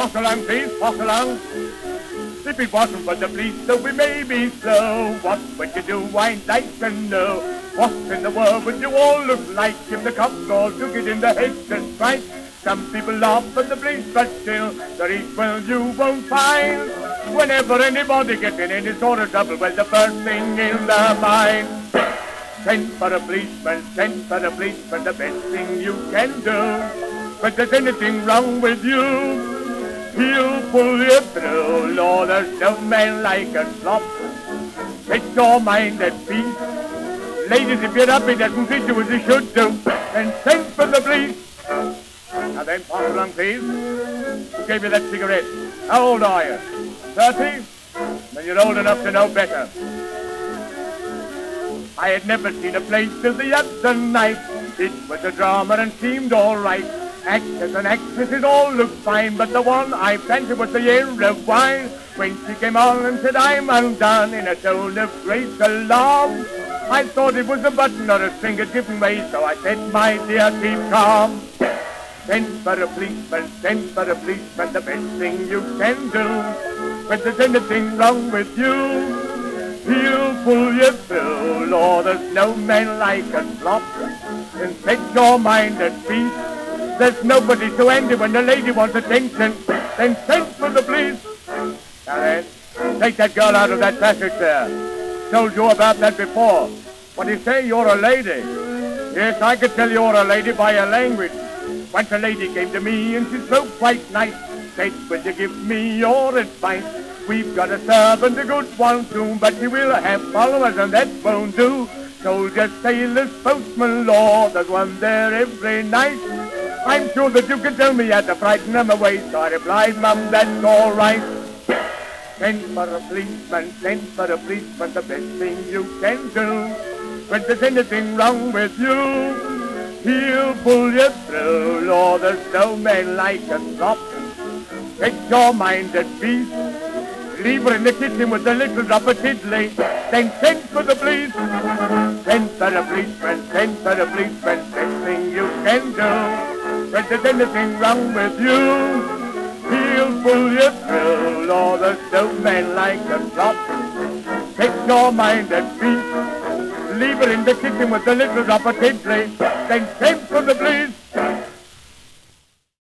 Walk along, please, walk along. If it wasn't for the police, we may be slow. What would you do? I'd like to know. What in the world would you all look like if the cops all took it in the head and strike? Some people laugh at the police, but still, the equal you won't find. Whenever anybody gets in any sort of trouble, well, the first thing in their mind. Send for a policeman, send for a policeman, the best thing you can do. But there's anything wrong with you, he'll pull you through. Lord, there's no man like a slop. Set your mind at peace. Ladies, if you're up, he doesn't treat you should do. Then send for the police. Now then, pass along, please. Who gave you that cigarette? How old are you? Thirty? Then you're old enough to know better. I had never seen a place till the other night. It was a drama and seemed all right. Actors and actresses all looked fine, but the one I fancied was the year of wine. When she came on and said, I'm undone, in a tone of great alarm, I thought it was a button or a finger given way, so I said, my dear, keep calm. Send for a policeman, send for a policeman, the best thing you can do. When there's anything wrong with you, he'll pull you through. Lord, there's no man like a slop. And set your mind at peace. There's nobody to end it when the lady wants attention. Then send for the police. Now take that girl out of that passage there. Told you about that before. What do you say? You're a lady. Yes, I could tell you're a lady by your language. Once a lady came to me and she spoke quite nice. Said, will you give me your advice? We've got a servant, a good one too, but he will have followers and that won't do. Soldiers, sailors, postmen, law, there's one there every night. I'm sure that you can tell me how to frighten them away. So I replied, Mum, that's all right. Send for a policeman, send for a policeman, the best thing you can do. When there's anything wrong with you, he'll pull you through. There's no man like a slop. Take your mind at peace. Leave her in the kitchen with a little drop of tiddly. Then send for the police. Send for the policeman, send for the policeman, best thing you can do. When there's anything wrong with you, he'll pull you through. or there's no man like a slop. Take your mind at peace. Leave her in the kitchen with a little drop of tiddly. Then send for the police.